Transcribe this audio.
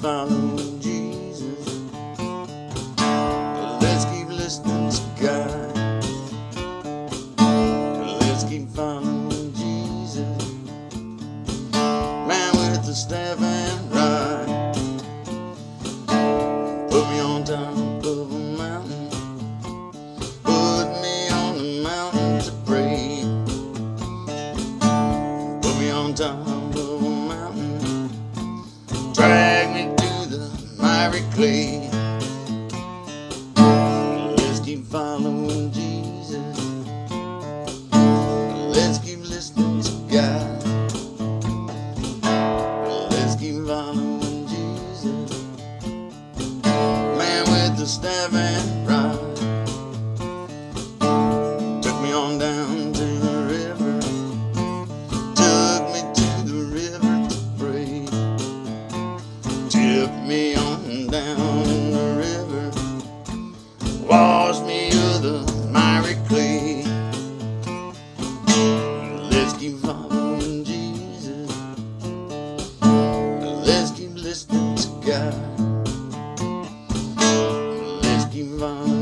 Following Jesus. Let's keep listening to God. Let's keep following Jesus. Man with the staff and rod. Put me on top of a mountain. Put me on the mountain to pray. Put me on top. directly. Let's keep following Jesus. Let's keep listening to God. Let's keep following Jesus. Man with the staff and rod took me on down to the river. Took me to the river to pray. Took me on down in the river Wash me of the miry clay. Let's keep following Jesus. Let's keep listening to God. Let's keep following